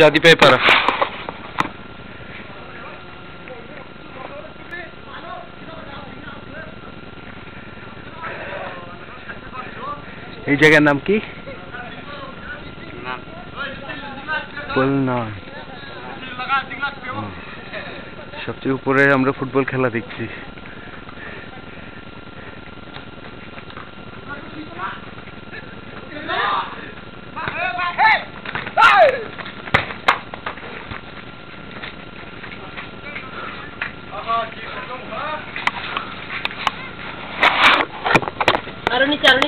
জাদি de এই জায়গার নাম কি? সবচেয়ে উপরে আমরা ফুটবল খেলা দেখছি। चारों नीचे चारों